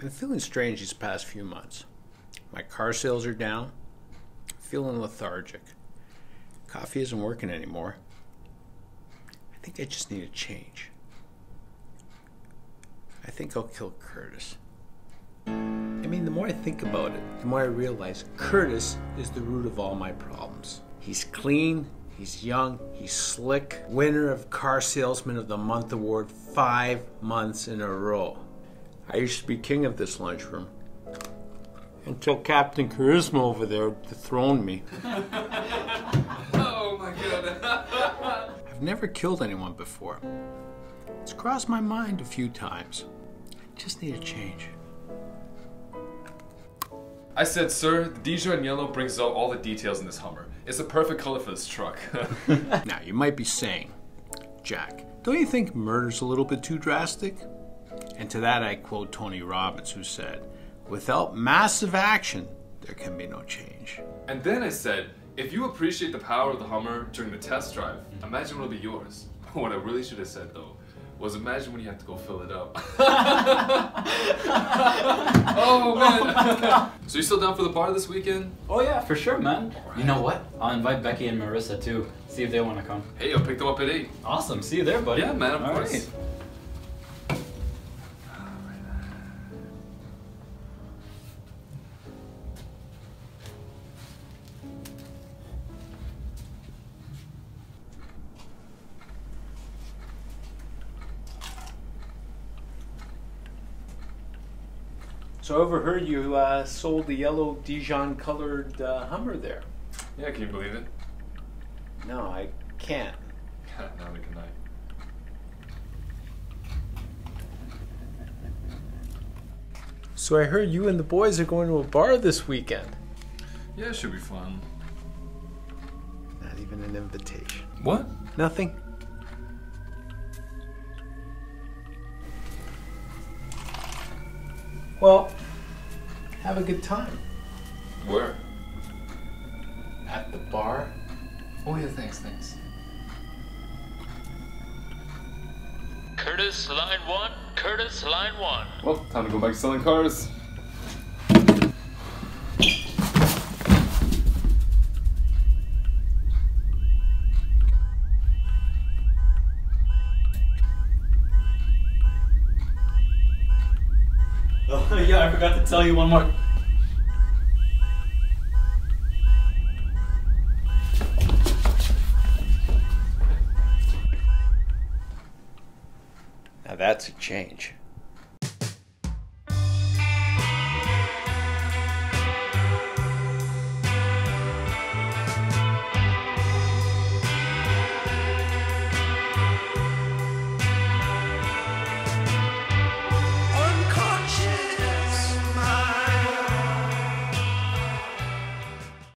Been feeling strange these past few months. My car sales are down. Feeling lethargic. Coffee isn't working anymore. I think I just need a change. I think I'll kill Curtis. I mean, the more I think about it, the more I realize Curtis is the root of all my problems. He's clean, he's young, he's slick, winner of Car Salesman of the Month award five months in a row. I used to be king of this lunchroom. Until Captain Charisma over there dethroned me. Oh my god. I've never killed anyone before. It's crossed my mind a few times. I just need a change. I said, sir, the Dijon yellow brings out all the details in this Hummer. It's the perfect color for this truck. Now, you might be saying, Jack, don't you think murder's a little bit too drastic? And to that, I quote Tony Robbins, who said, Without massive action, there can be no change. and then I said, if you appreciate the power of the Hummer during the test drive, imagine what'll be yours. What I really should have said though was imagine when you have to go fill it up. oh man. so you still down for the bar this weekend? Oh yeah, for sure, man. You know what? I'll invite Becky and Marissa too. See if they want to come. Hey, I'll pick them up at 8. Awesome. See you there, buddy. Yeah, man, of All course. right. So I overheard you uh, sold the yellow Dijon colored uh, Hummer there. Yeah, can you believe it? No, I can't. Neither can I. So I heard you and the boys are going to a bar this weekend. Yeah, it should be fun. Not even an invitation. What? Nothing. Well, have a good time Where? at the bar. Oh yeah, thanks, thanks. Curtis, line one. Curtis, line one. Well, time to go back selling cars. Oh yeah, I forgot to tell you one more. Now that's a change.